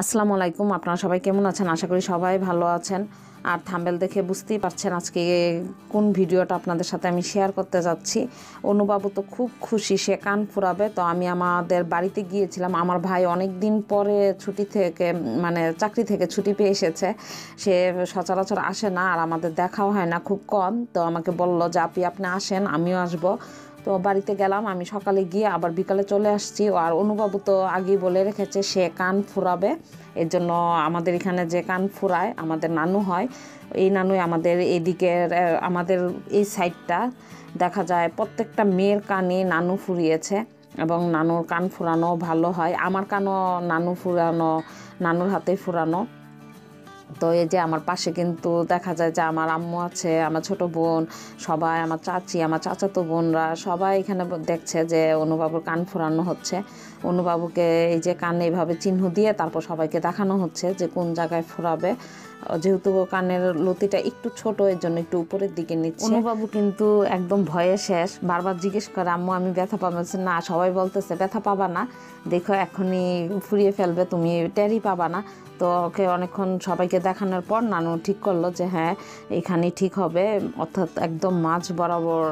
আসসালামু আলাইকুম, আপনারা সবাই কেমন আছেন? আশা করি সবাই ভালো আছেন। আর থাম্বেল দেখে বুঝতেই পারছেন আজকে কোন ভিডিওটা আপনাদের সাথে আমি শেয়ার করতে যাচ্ছি। অনুবাবু তো খুব খুশি, সে কান ফুরাবে। তো আমি আমাদের বাড়িতে গিয়েছিলাম। আমার ভাই অনেক দিন পরে ছুটি থেকে মানে চাকরি থেকে ছুটি পেয়ে এসেছে। সে সচরাচর আসে না আর আমাদের দেখাও হয় না, খুব কম। তো আমাকে বলল যে, আপনি আপনি আসেন, আমিও আসব। তো বাড়িতে গেলাম, আমি সকালে গিয়ে আবার বিকালে চলে আসছি। আর অনুবাবু তো আগেই বলে রেখেছে, সে কান ফুরাবে। এর জন্য আমাদের এখানে যে কান ফুরায়, আমাদের নানু হয়। এই নানুই আমাদের এদিকের আমাদের এই সাইডটা। দেখা যায় প্রত্যেকটা মেয়ের কানে নানু ফুরিয়েছে এবং নানুর কান ফুরানো ভালো হয়। আমার কানও নানু ফুরানো, নানুর হাতে ফুরানো। তো এই যে আমার পাশে কিন্তু দেখা যায় যে আমার আম্মু আছে, আমার ছোট বোন, সবাই আমার চাচি, আমার চাচাতো বোনরা সবাই এখানে দেখছে যে অনুবাবুর কান ফোরানো হচ্ছে। অনুবাবুকে এই যে কানে এইভাবে চিহ্ন দিয়ে তারপর সবাইকে দেখানো হচ্ছে যে কোন জায়গায় ফোরাবে। যেহেতু কানের লতিটা একটু ছোট, এর জন্য একটু উপরের দিকে নিচ্ছে। অনুবাবু কিন্তু একদম ভয়ে শেষ। বারবার জিজ্ঞেস করে, আম্মু, আমি ব্যথা পাবো। না, সবাই বলতেছে, ব্যথা পাবা না। দেখো, এখনই ফুরিয়ে ফেলবে, তুমি টেরই পাবা না। তো ওকে অনেকক্ষণ সবাইকে দেখানোর পর নানু ঠিক করল যে হ্যাঁ এখানেই ঠিক হবে। অর্থাৎ একদম মাঝ বরাবর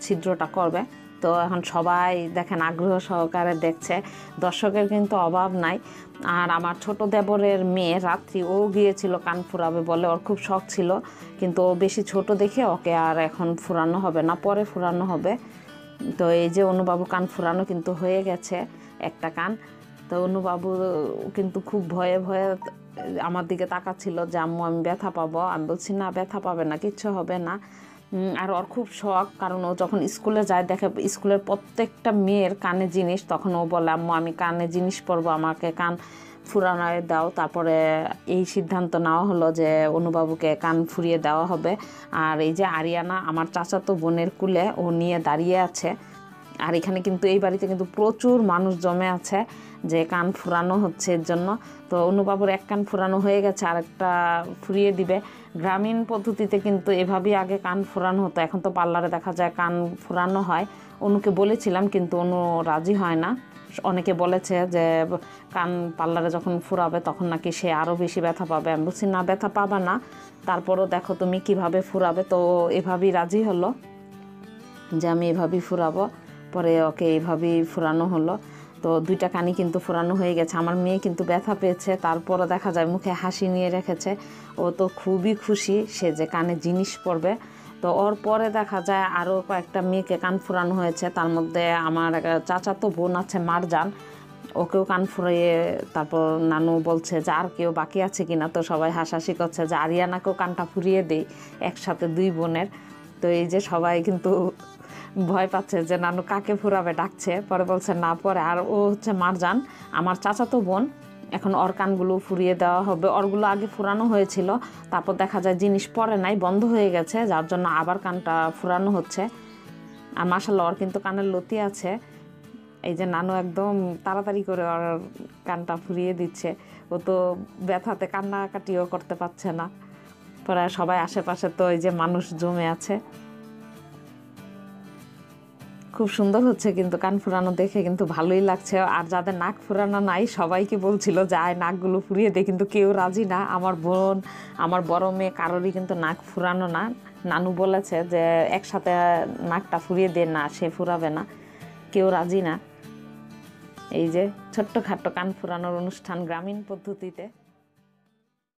ছিদ্রটা করবে। তো এখন সবাই দেখেন আগ্রহ সহকারে দেখছে। দর্শকের কিন্তু অভাব নাই। আর আমার ছোট দেবরের মেয়ে রাত্রি, ও গিয়েছিল কান ফুরাবে বলে ওর খুব শখ ছিল। কিন্তু ও বেশি ছোট দেখে ওকে আর এখন ফুরানো হবে না, পরে ফুরানো হবে। তো এই যে অনুবাবু কান ফুরানো কিন্তু হয়ে গেছে একটা কান। তো অনুবাবু কিন্তু খুব ভয়ে ভয়ে আমার দিকে তাকাচ্ছিল যে, আম্মু, আমি ব্যথা পাবো। আমি বলছি, না, ব্যথা পাবে না, কিচ্ছু হবে না। আর ওর খুব শখ, কারণ ও যখন স্কুলে যায়, দেখে স্কুলের প্রত্যেকটা মেয়ের কানে জিনিস, তখন ও বলে, আম্মু, আমি কানে জিনিস পরবো, আমাকে কান ফুরানোয় দাও। তারপরে এই সিদ্ধান্ত নেওয়া হলো যে, অনুবাবুকে কান ফুরিয়ে দেওয়া হবে। আর এই যে আরিয়ানা, আমার চাচাতো বোনের কুলে ও নিয়ে দাঁড়িয়ে আছে। আর এখানে কিন্তু এই বাড়িতে কিন্তু প্রচুর মানুষ জমে আছে যে কান ফুরানো হচ্ছে এর জন্য। তো অনুবাবুর এক কান ফুরানো হয়ে গেছে আর একটা ফুরিয়ে দিবে। গ্রামীণ পদ্ধতিতে কিন্তু এভাবেই আগে কান ফুরানো হতো। এখন তো পার্লারে দেখা যায় কান ফুরানো হয়। অনুকে বলেছিলাম, কিন্তু অনু রাজি হয় না। অনেকে বলেছে যে, কান পার্লারে যখন ফুরাবে তখন নাকি সে আরও বেশি ব্যথা পাবে। আমি বলছি, না, ব্যথা পাবা না। তারপরও দেখো তুমি কীভাবে ফুরাবে। তো এভাবেই রাজি হলো যে আমি এভাবেই ফুরাবো। পরে ওকে এইভাবেই ফুরানো হলো। তো দুইটা কানি কিন্তু ফুরানো হয়ে গেছে। আমার মেয়ে কিন্তু ব্যথা পেয়েছে, তারপরও দেখা যায় মুখে হাসি নিয়ে রেখেছে। ও তো খুবই খুশি সে যে কানে জিনিস পড়বে তো ওর পরে দেখা যায় আরও কয়েকটা মেয়েকে কান ফুরানো হয়েছে। তার মধ্যে আমার চাচাতো বোন আছে, মারজান। ওকেও কান ফুরিয়ে তারপর নানু বলছে যে আর কেউ বাকি আছে কিনা? তো সবাই হাসাহাসি করছে যে আরিয়ানাকেও কানটা ফুরিয়ে দেই, একসাথে দুই বোনের। তো এই যে সবাই কিন্তু ভয় পাচ্ছে যে নানু কাকে ফুরাবে ডাকছে। পরে বলছে, না, পরে। আর ও হচ্ছে মারজান। আমার চাচাতো বোন, এখন ওর কানগুলো ফুরিয়ে দেওয়া হবে। ওরগুলো আগে ফুরানো হয়েছিল, তারপর দেখা যায় জিনিস পরে নাই, বন্ধ হয়ে গেছে, যার জন্য আবার কানটা ফুরানো হচ্ছে। আর মাসাল্লাহ ওর কিন্তু কানের লতি আছে। এই যে নানু একদম তাড়াতাড়ি করে ওর কানটা ফুরিয়ে দিচ্ছে। ও তো ব্যথাতে কান্নাকাটিও করতে পারছে না। পরে সবাই আশেপাশে তো এই যে মানুষ জমে আছে। খুব সুন্দর হচ্ছে কিন্তু কান ফুরানো দেখে কিন্তু ভালোই লাগছে। আর যাদের নাক ফুরানো নাই, সবাইকে বলছিল যে, আয়, নাকগুলো ফুরিয়ে দে। কিন্তু কেউ রাজি না। আমার বোন, আমার বড় মেয়ে কারোরই কিন্তু নাক ফুরানো না। নানু বলেছে যে, একসাথে নাকটা ফুরিয়ে দে না, সে ফুরাবে না। কেউ রাজি না। এই যে ছোট্ট খাট্ট কান ফুরানোর অনুষ্ঠান গ্রামীণ পদ্ধতিতে।